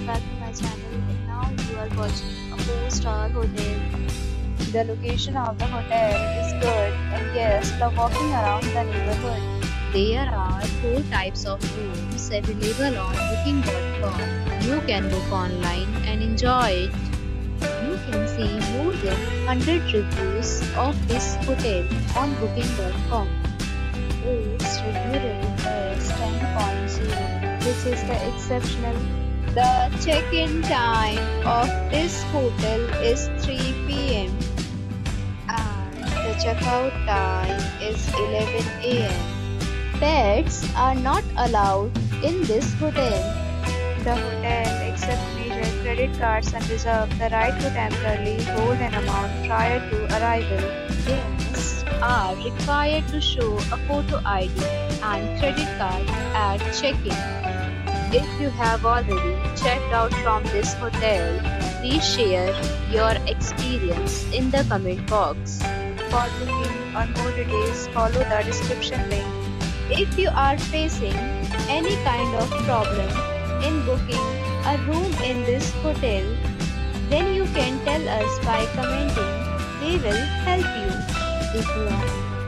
welcome back to my channel and now you are watching a 4 star hotel. The location of the hotel is good and guests love walking around the neighborhood. There are 4 types of rooms available on booking.com. You can book online and enjoy it. You can see more than 100 reviews of this hotel on booking.com. Its review is 10.0 which is the exceptional. The check-in time of this hotel is 3 p.m. and the checkout time is 11 a.m. Pets are not allowed in this hotel. The hotel accepts major credit cards and reserves the right to temporarily hold an amount prior to arrival. Guests are required to show a photo ID and credit card at check-in. If you have already checked out from this hotel, please share your experience in the comment box. For booking or more details, follow the description link. If you are facing any kind of problem in booking a room in this hotel, then you can tell us by commenting. We will help you. If you are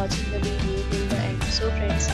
watching the video till the end. So friends,